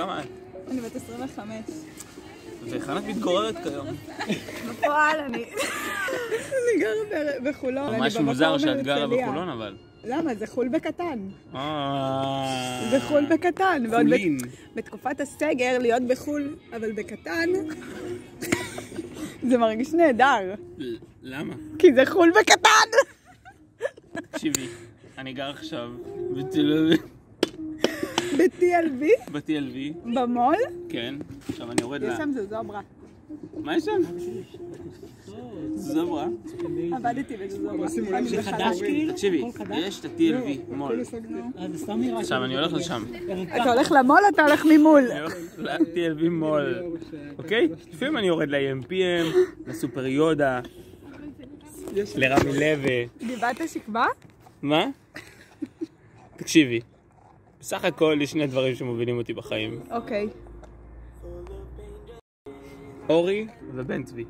כמה את? אני בת 25. והיכן את מתגוררת כיום? בפועל אני... אני גרה ב- בחולון. ממש מוזר שאת גרה. בחולון אבל. למה? זה חול בקטן. אה... זה חול בקטן. חולין. בתקופת הסגר להיות בחול, אבל בקטן, זה מרגיש נהדר. למה? כי זה חול בקטן! תקשיבי, אני גר עכשיו בתל אביב, ב-TLV, ב-TLV, במו"ל, כן. עכשיו אני יורד ל... יש שם זוזוברה. מה יש שם? זוברה. עבדתי בזוזוברה. זה בחל"ת. חדש כאילו? תקשיבי? יש את ה-TLV מול. אה, זה סתם נראה עכשיו אני הולך לשם. אתה הולך למו"ל, אתה הולך ממול. אני הולך ל-TLV מול, אוקיי? לפעמים אני יורד ל-AMPM, לסופר יודה, לרמי לוי. גבעת השכבה? מה? תקשיבי, בסך הכל יש שני דברים שמובילים אותי בחיים. אוקיי. אורי ובן צבי.